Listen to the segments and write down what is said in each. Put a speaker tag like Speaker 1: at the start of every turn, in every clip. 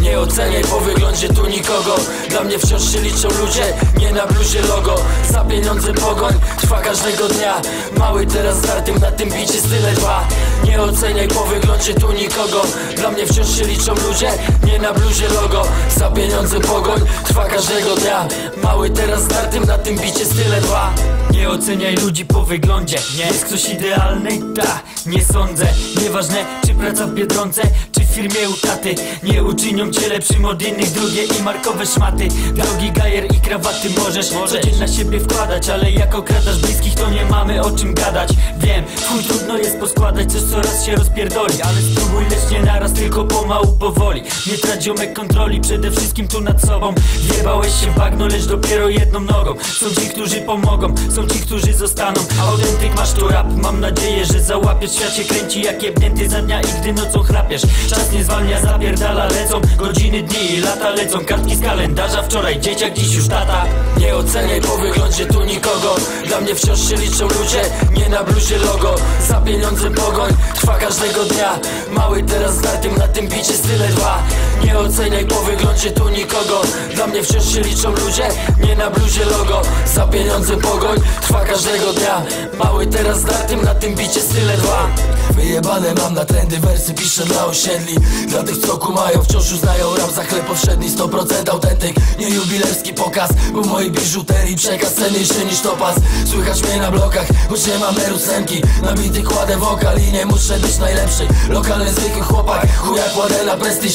Speaker 1: Nie oceniaj po wyglądzie tu nikogo. Dla mnie wciąż się liczą ludzie, nie na bluzie logo. Za pieniądze pogoń, trwa każdego dnia. Mały teraz startym na tym bicie style dwa. Nie oceniaj po wyglądzie tu nikogo. Dla mnie wciąż się liczą ludzie, nie na bluzie logo. Za pieniądze pogoń, trwa każdego dnia. Mały teraz zdartym na tym bicie style dwa.
Speaker 2: Nie oceniaj ludzi po wyglądzie Nie jest ktoś idealny? Ta, nie sądzę. Nieważne czy praca w Biedronce Czy w firmie u taty. Nie uczynią cię lepszym od innych Drugie i markowe szmaty. Drogi gajer i krawaty możesz Co dzień na siebie wkładać Ale jak okradasz bliskich to nie mamy o czym gadać. Wiem, chuj trudno jest poskładać Coś coraz się rozpierdoli. Ale spróbuj lecz nie naraz Tylko pomału powoli. Nie trać ziomek kontroli Przede wszystkim tu nad sobą. Wjebałeś się w bagno lecz dopiero jedną nogą. Są ci, którzy pomogą Są ci, którzy zostaną. Autentyk masz tu rap Mam nadzieję, że załapiesz. Świat się kręci jak jebnięty za dnia I gdy nocą chrapiesz. Czas nie zwalnia, zapierdala lecą. Godziny, dni i lata lecą. Kartki z kalendarza Wczoraj dzieciak, dziś już tata.
Speaker 1: Nie oceniaj po wyglądzie tu nikogo. Dla mnie wciąż się liczą ludzie, nie na bluzie logo. Za pieniądze pogoń, trwa każdego dnia. Mały teraz zdartym na tym bicie style dwa Nie oceniaj po wyglądzie tu nikogo. Dla mnie wciąż się liczą ludzie, nie na bluzie logo. Za pieniądze pogoń, trwa każdego dnia. Mały teraz zdartym na tym bicie style dwa. Wyjebane mam na trendy, wersy piszę dla osiedli. Dla tych co kumają, wciąż uznają rap za chleb powszedni. 100% autentyk, nie jubilerski pokaz. Bo mojej biżuterii przekaz cenniejszy niż topas Słychać mnie na blokach, choć nie mam ósemki Nabity kładę wokal i nie muszę być najlepszy. Lokalny zwykły chłopak, chuja kładę na prestiż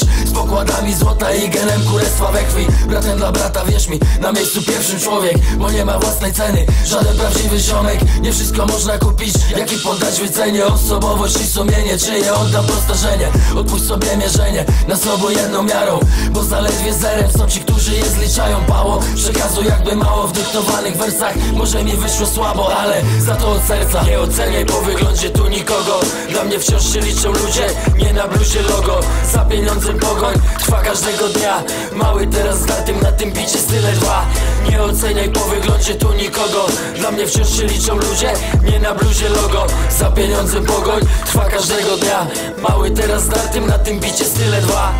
Speaker 1: pokładami złota i genem kurestwa we krwi. Bratem dla brata, wierz mi, na miejscu pierwszym człowiek Bo nie ma własnej ceny, żaden prawdziwy ziomek Nie wszystko można kupić, jak i poddać wycenie. Osobowość i sumienie, czyje oddam prostarzenie Odpuść sobie mierzenie, na sobą jedną miarą Bo zaledwie zerem są ci, którzy je zliczają. Pało przekazu jakby mało w dyktowanych wersach. Może mi wyszło słabo, ale za to od serca. Nie oceniaj po wyglądzie tu nikogo. Dla mnie wciąż się liczą ludzie, nie na bluzie logo. Za pieniądze pogoń, trwa każdego dnia. Mały teraz zdartym na tym bicie style dwa. Nie oceniaj po wyglądzie tu nikogo. Dla mnie wciąż się liczą ludzie, nie na bluzie logo. Za pieniądze pogoń, trwa każdego dnia. Mały teraz zdartym na tym bicie style dwa